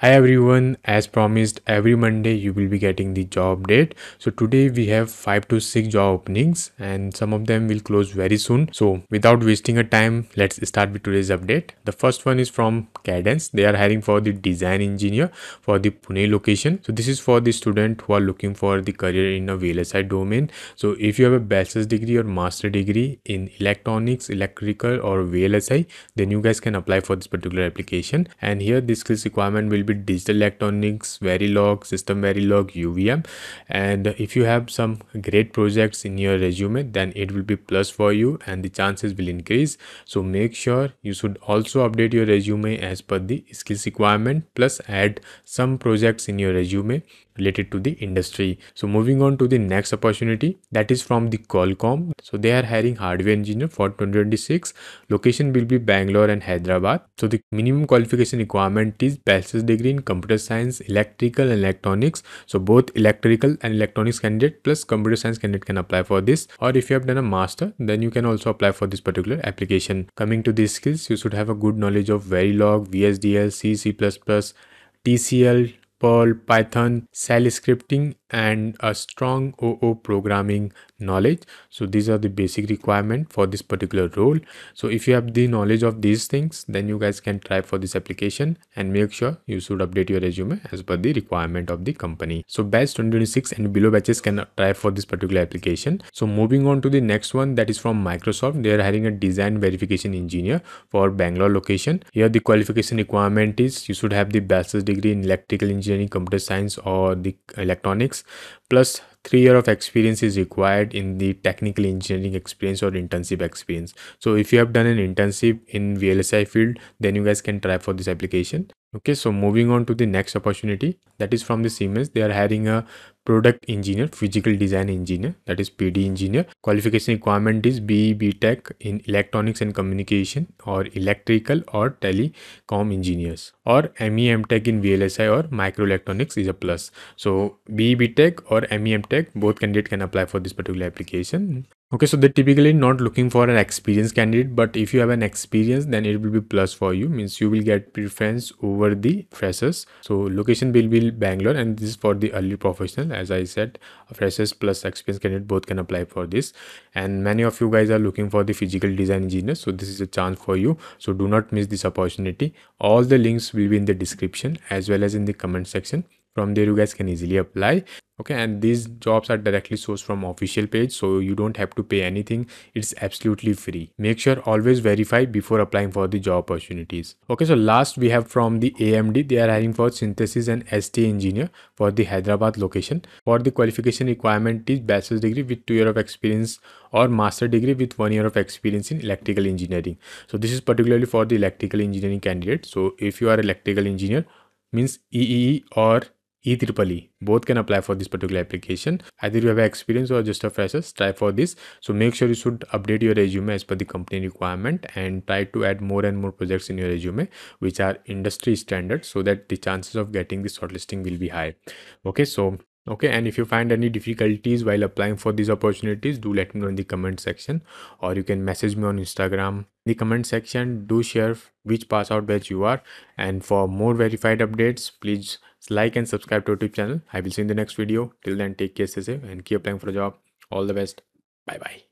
Hi everyone, as promised every Monday you will be getting the job update. So today we have 5 to 6 job openings and some of them will close very soon. So without wasting a time, let's start with today's update. The first one is from Cadence. They are hiring for the design engineer for the Pune location. So this is for the student who are looking for the career in a VLSI domain. So if you have a bachelor's degree or master degree in electronics, electrical or VLSI, then you guys can apply for this particular application. And here the skills requirement will be digital electronics, Verilog, System Verilog, UVM. And if you have some great projects in your resume, then it will be plus for you and the chances will increase. So make sure you should also update your resume as per the skills requirement plus add some projects in your resume related to the industry. So moving on to the next opportunity that is from the Qualcomm. So they are hiring hardware engineer for 2026. Location will be Bangalore and Hyderabad. So the minimum qualification requirement is bachelor's degree in computer science, electrical and electronics. So both electrical and electronics candidate plus computer science candidate can apply for this. Or if you have done a master, then you can also apply for this particular application. Coming to these skills, you should have a good knowledge of Verilog, VHDL, C, C++, TCL, Perl, Python, shell scripting, and a strong OO programming knowledge. So these are the basic requirement for this particular role. So if you have the knowledge of these things, then you guys can try for this application and make sure you should update your resume as per the requirement of the company. So batch 2026 and below batches can try for this particular application. So moving on to the next one that is from Microsoft. They are hiring a design verification engineer for Bangalore location. Here the qualification requirement is you should have the bachelor's degree in electrical engineering, computer science or the electronics plus three year of experience is required in the technical engineering experience or internship experience. So if you have done an internship in vlsi field then you guys can try for this application. Okay so moving on to the next opportunity that is from the siemens. They are hiring a product engineer physical design engineer that is pd engineer. Qualification requirement is B.Tech in electronics and communication or electrical or telecom engineers. Or M.Tech in vlsi or microelectronics is a plus. So B.Tech or M.Tech both candidate can apply for this particular application Okay, so they're typically not looking for an experienced candidate, but if you have an experience, then it will be plus for you. Means you will get preference over the freshers. So location will be Bangalore, and this is for the early professional. As I said, freshers plus experienced candidate both can apply for this. And many of you guys are looking for the physical design engineer, so this is a chance for you. So do not miss this opportunity. All the links will be in the description as well as in the comment section from there you guys can easily apply okay? And these jobs are directly sourced from official page so you don't have to pay anything. It's absolutely free. Make sure always verify before applying for the job opportunities. Okay so last we have from the amd they are hiring for synthesis and st engineer for the hyderabad location. For the qualification requirement is bachelor's degree with two year of experience or master degree with one year of experience in electrical engineering. So this is particularly for the electrical engineering candidate. So if you are electrical engineer means EEE or EEEE. Both can apply for this particular application. Either you have experience or just a freshers, try for this. So make sure you should update your resume as per the company requirement and try to add more and more projects in your resume which are industry standard so that the chances of getting the shortlisting will be high. Okay, so okay and if you find any difficulties while applying for these opportunities do let me know in the comment section. Or you can message me on instagram. In the comment section do share which pass out batch you are. And for more verified updates please like and subscribe to our youtube channel. I will see you in the next video. Till then take care stay safe and keep applying for a job. All the best. Bye bye